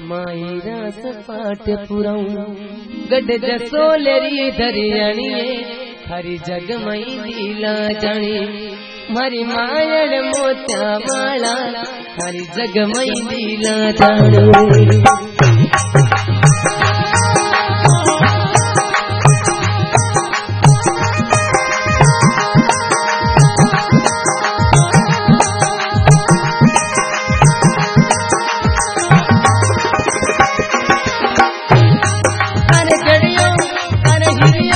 मायरास पाठ पुरवू गड जसोलरी धरियाणीये हरी जगमई दिला जाणे। मारी मायण मोत्या माळा हरी जगमई लीला जाणे।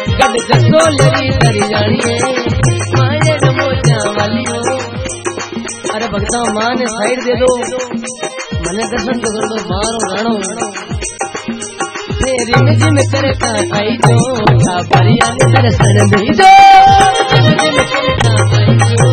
गॾु कसो लड़ी करी जाणीअ मांजे नमो वालियो। अरे भॻता मां ने साइड दे दो। मने दर्शन तो कर दो मारो राणो। तेरी मिज में कर का आई जो का परिया में दर्शन भी दो। तेरी मिज में कर का आई जो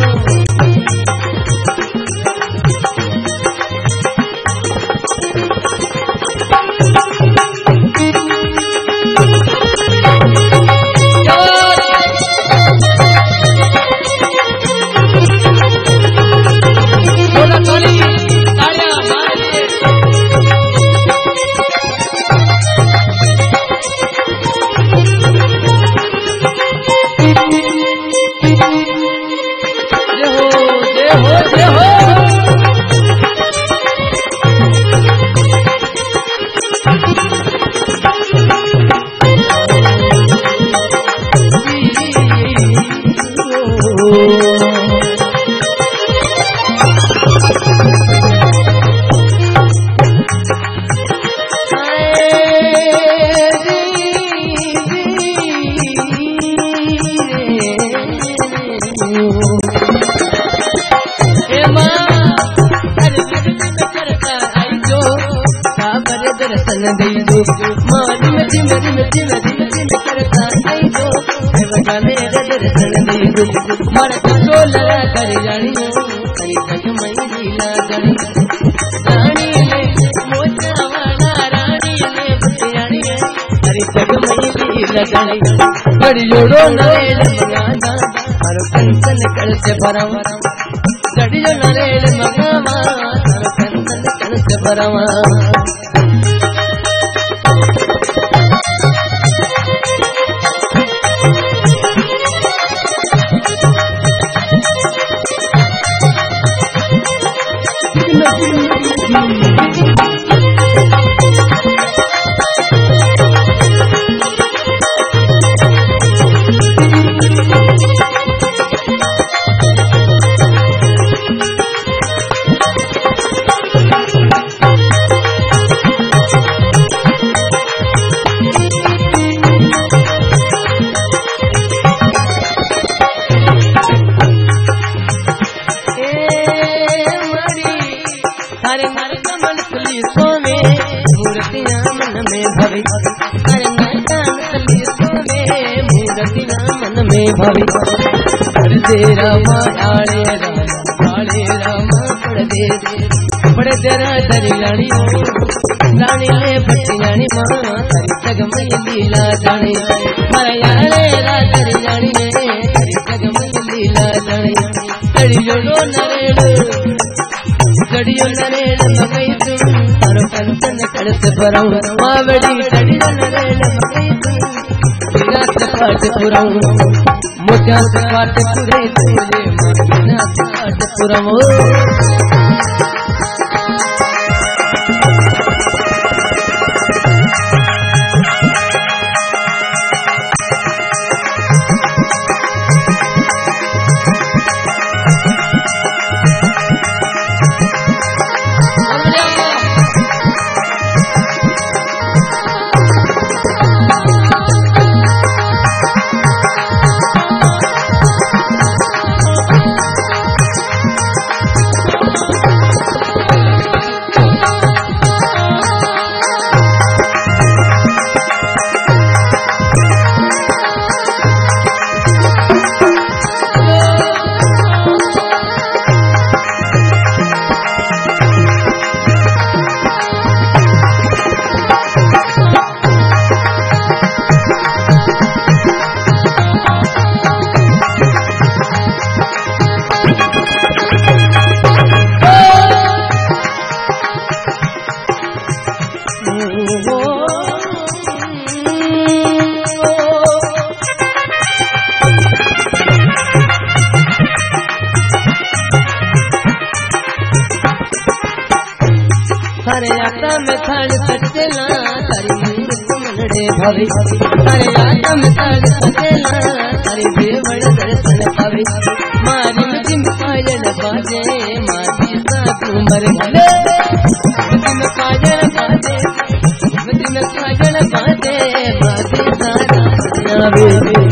मानी में जिम जिम जिम जिम जिम करता गाने दर्शन दईजो मर तो लगा कर जानियो कई जग मई लीला रानी ने मोचा वाला रानी ने बुटियानी हरी जग मई लीला जानी जोड़ो नरेल मगाना हर कंसन कर से भरवा गड़ियो नरेल मगावा हर कंसन कर से भरवा हरे भवे पढ़ते राम आड़े राम आड़े राम पढ़ते पढ़ते राधरी लाणी लाणी ले पट्टी माँ हरी जगमय लीला जाने माया रे राधरी लाणी ने हरी जगमय लीला जाने कड़ियो नो नरेड़ कड़ियो नरेड़ मगई तुम हर पंचन कड़स भरऊ मावड़ी कड़ियो नरेड़ காட்டுப்புறம் முத்தியாசு காட்டுப்புறம் अरे आतम थल सचना हरि मंदिर दर्शन पावे मारी में जिम काजल बाजे, मारी सातु मर गले जिम काजल बाजे जिम काजल बाजे बाजे सारा जावे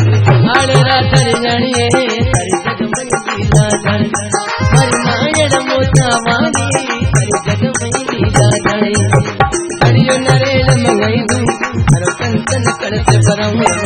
कड़स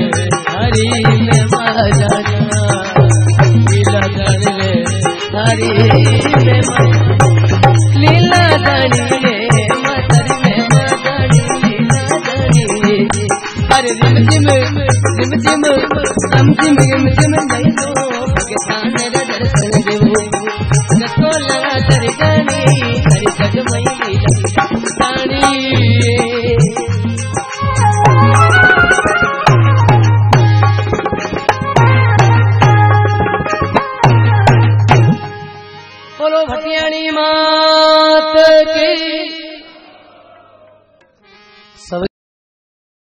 अरे रिम जिम रिम जिम रम जिम